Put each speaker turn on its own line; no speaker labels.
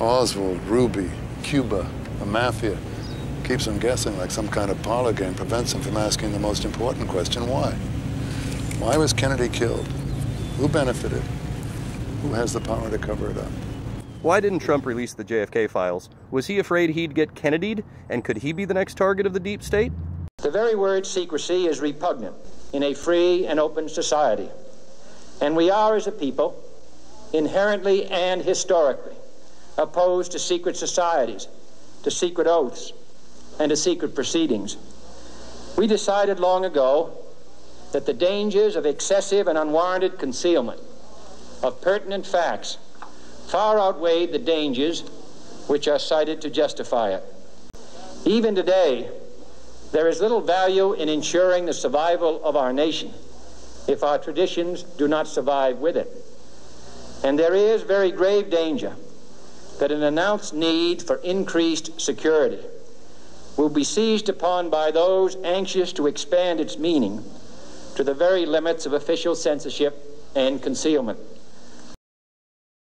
Oswald, Ruby, Cuba, the mafia. Keeps them guessing like some kind of parlor game, prevents them from asking the most important question, why? Why was Kennedy killed? Who benefited? Who has the power to cover it up?
Why didn't Trump release the JFK files? Was he afraid he'd get Kennedy'd? And could he be the next target of the deep state?
The very word secrecy is repugnant in a free and open society. And we are, as a people, inherently and historically opposed to secret societies, to secret oaths, and to secret proceedings. We decided long ago that the dangers of excessive and unwarranted concealment of pertinent facts far outweighed the dangers which are cited to justify it. Even today, there is little value in ensuring the survival of our nation if our traditions do not survive with it. And there is very grave danger that an announced need for increased security will be seized upon by those anxious to expand its meaning to the very limits of official censorship and concealment.